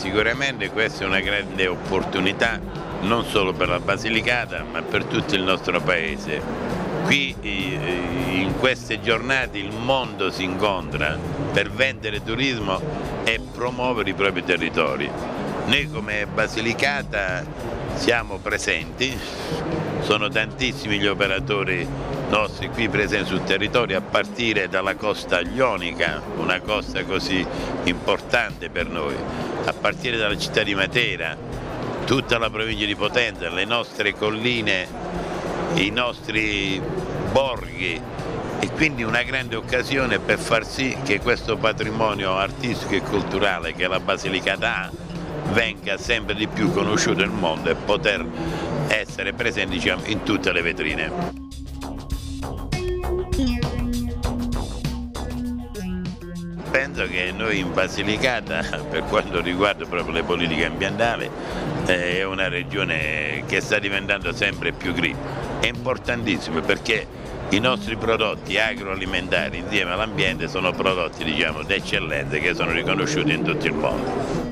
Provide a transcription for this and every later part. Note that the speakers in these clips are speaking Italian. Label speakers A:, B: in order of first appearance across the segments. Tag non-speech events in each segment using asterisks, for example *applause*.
A: Sicuramente questa è una grande opportunità non solo per la Basilicata ma per tutto il nostro paese. Qui in queste giornate il mondo si incontra per vendere turismo e promuovere i propri territori. Noi come Basilicata siamo presenti, sono tantissimi gli operatori nostri qui presenti sul territorio a partire dalla costa ionica, una costa così importante per noi, a partire dalla città di Matera, tutta la provincia di Potenza, le nostre colline, i nostri borghi e quindi una grande occasione per far sì che questo patrimonio artistico e culturale che la Basilicata ha venga sempre di più conosciuto nel mondo e poter essere presente diciamo, in tutte le vetrine. Penso che noi in Basilicata, *laughs* per quanto riguarda proprio le politiche ambientali, eh, è una regione che sta diventando sempre più green. È importantissimo perché i nostri prodotti agroalimentari insieme all'ambiente sono prodotti diciamo, d'eccellenza che sono riconosciuti in tutto il mondo.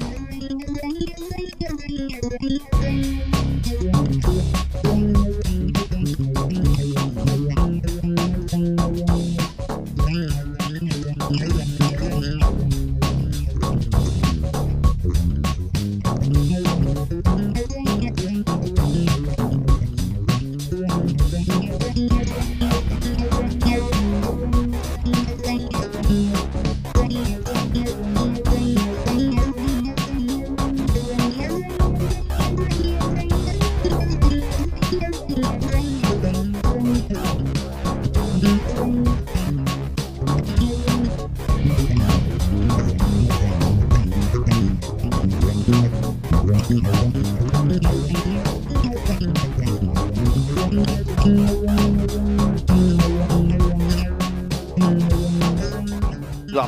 B: Música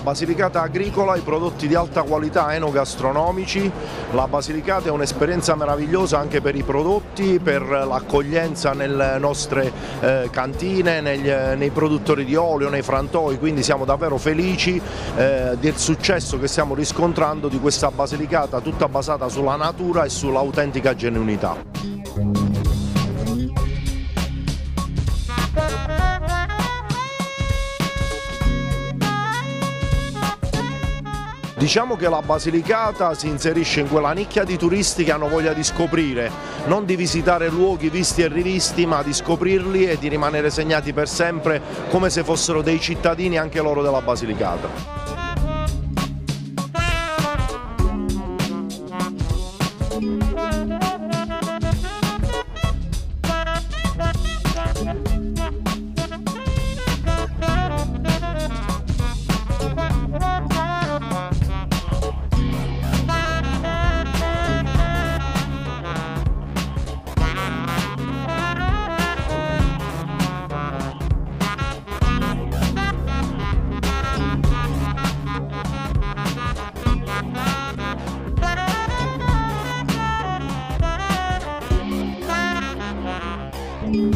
B: Basilicata agricola, i prodotti di alta qualità enogastronomici, la Basilicata è un'esperienza meravigliosa anche per i prodotti, per l'accoglienza nelle nostre eh, cantine, negli, nei produttori di olio, nei frantoi, quindi siamo davvero felici eh, del successo che stiamo riscontrando di questa Basilicata tutta basata sulla natura e sull'autentica genuinità. Diciamo che la Basilicata si inserisce in quella nicchia di turisti che hanno voglia di scoprire, non di visitare luoghi visti e rivisti, ma di scoprirli e di rimanere segnati per sempre come se fossero dei cittadini anche loro della Basilicata.
C: Noi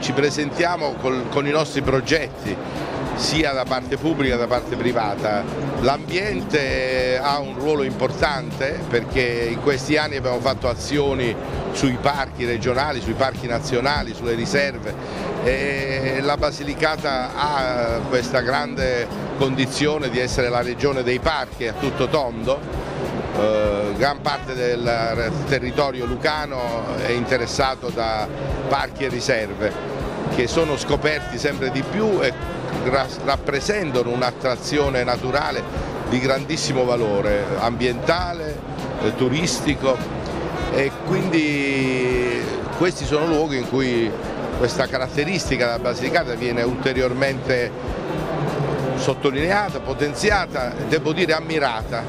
C: ci presentiamo col, con i nostri progetti sia da parte pubblica che da parte privata. L'ambiente ha un ruolo importante perché in questi anni abbiamo fatto azioni sui parchi regionali, sui parchi nazionali, sulle riserve e la Basilicata ha questa grande condizione di essere la regione dei parchi a tutto tondo eh, gran parte del territorio lucano è interessato da parchi e riserve che sono scoperti sempre di più e rappresentano un'attrazione naturale di grandissimo valore ambientale, eh, turistico. E quindi questi sono luoghi in cui questa caratteristica della Basilicata viene ulteriormente sottolineata, potenziata, devo dire ammirata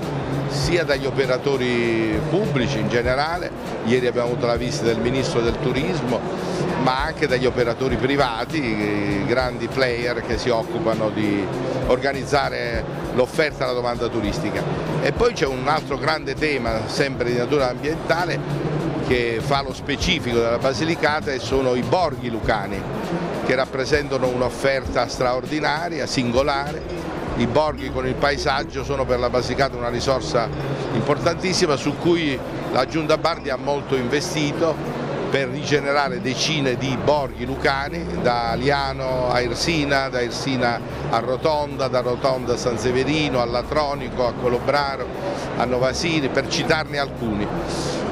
C: sia dagli operatori pubblici in generale, ieri abbiamo avuto la visita del Ministro del Turismo, ma anche dagli operatori privati, grandi player che si occupano di organizzare l'offerta alla domanda turistica. E poi c'è un altro grande tema, sempre di natura ambientale, che fa lo specifico della Basilicata e sono i borghi lucani, che rappresentano un'offerta straordinaria, singolare, i borghi con il paesaggio sono per la Basilicata una risorsa importantissima su cui la Giunta Bardi ha molto investito per rigenerare decine di borghi lucani da Liano a Irsina, da Irsina a Rotonda, da Rotonda a San Severino, a Latronico, a Colobraro, a Novasini, per citarne alcuni.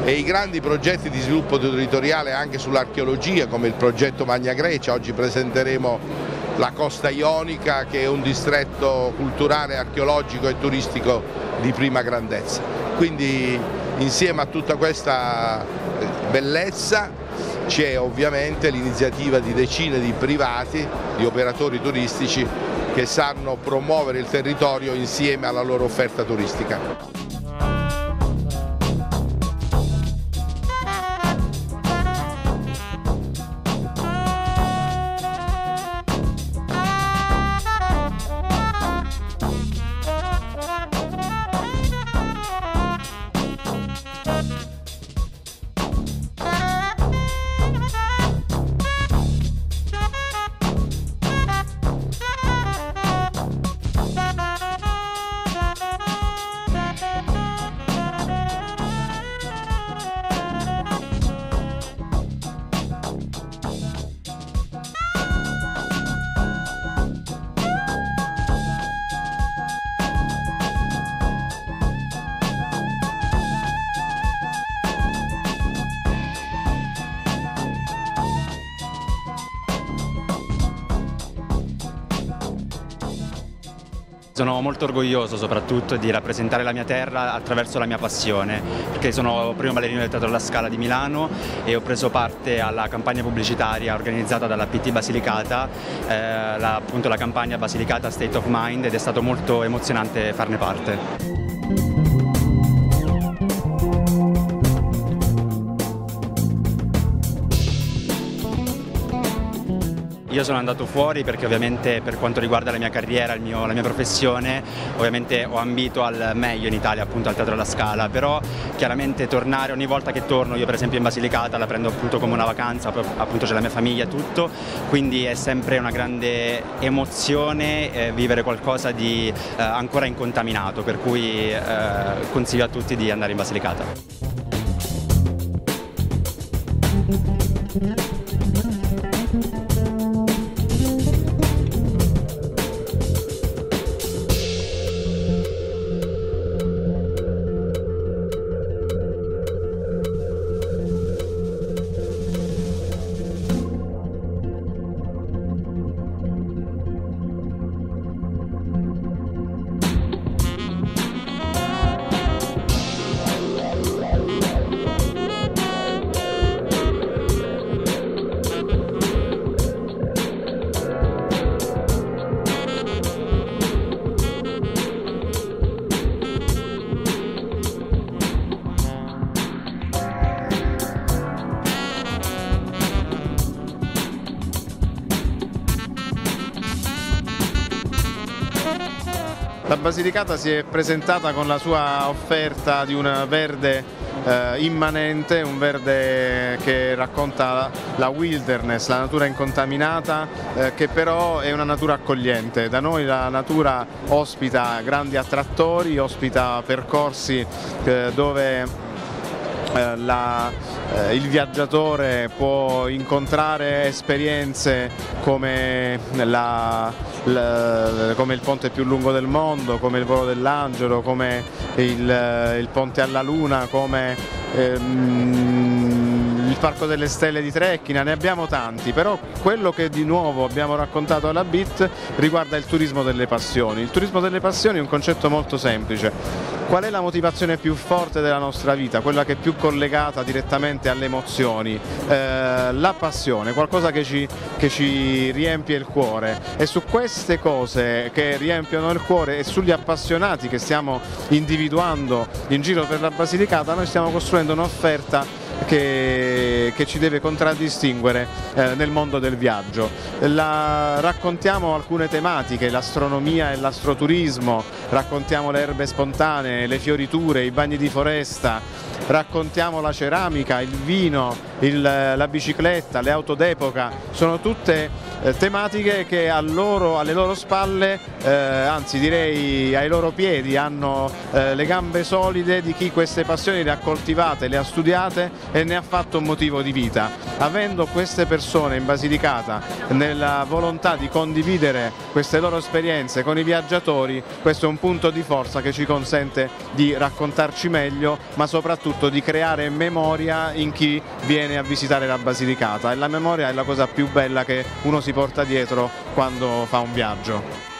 C: E i grandi progetti di sviluppo territoriale anche sull'archeologia come il progetto Magna Grecia, oggi presenteremo la costa ionica che è un distretto culturale, archeologico e turistico di prima grandezza. Quindi insieme a tutta questa eh, bellezza c'è ovviamente l'iniziativa di decine di privati, di operatori turistici che sanno promuovere il territorio insieme alla loro offerta turistica.
D: Sono molto orgoglioso soprattutto di rappresentare la mia terra attraverso la mia passione, perché sono primo ballerino del Teatro alla Scala di Milano e ho preso parte alla campagna pubblicitaria organizzata dalla PT Basilicata, eh, la, appunto la campagna Basilicata State of Mind ed è stato molto emozionante farne parte. Io sono andato fuori perché ovviamente per quanto riguarda la mia carriera, mio, la mia professione, ovviamente ho ambito al meglio in Italia, appunto al Teatro alla Scala, però chiaramente tornare ogni volta che torno, io per esempio in Basilicata la prendo appunto come una vacanza, appunto c'è la mia famiglia tutto, quindi è sempre una grande emozione eh, vivere qualcosa di eh, ancora incontaminato, per cui eh, consiglio a tutti di andare in Basilicata.
E: La Basilicata si è presentata con la sua offerta di un verde eh, immanente, un verde che racconta la wilderness, la natura incontaminata, eh, che però è una natura accogliente. Da noi la natura ospita grandi attrattori, ospita percorsi eh, dove eh, la, eh, il viaggiatore può incontrare esperienze come, la, la, come, il ponte più lungo del mondo, come il volo dell'angelo, come il, il, ponte alla luna, come ehm, Parco delle Stelle di Trecchina, ne abbiamo tanti, però quello che di nuovo abbiamo raccontato alla BIT riguarda il turismo delle passioni. Il turismo delle passioni è un concetto molto semplice. Qual è la motivazione più forte della nostra vita, quella che è più collegata direttamente alle emozioni? Eh, la passione, qualcosa che ci, che ci riempie il cuore e su queste cose che riempiono il cuore e sugli appassionati che stiamo individuando in giro per la Basilicata noi stiamo costruendo un'offerta che, che, ci deve contraddistinguere eh, nel mondo del viaggio. La, raccontiamo alcune tematiche, l'astronomia e l'astroturismo, raccontiamo le erbe spontanee, le fioriture, i bagni di foresta, raccontiamo la ceramica, il vino, il, la bicicletta, le auto d'epoca, sono tutte tematiche che loro, alle loro spalle, eh, anzi direi ai loro piedi, hanno eh, le gambe solide di chi queste passioni le ha coltivate, le ha studiate e ne ha fatto un motivo di vita. Avendo queste persone in Basilicata nella volontà di condividere queste loro esperienze con i viaggiatori, questo è un punto di forza che ci consente di raccontarci meglio, ma soprattutto di creare memoria in chi viene a visitare la Basilicata e la memoria è la cosa più bella che uno si porta dietro quando fa un viaggio.